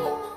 Oh.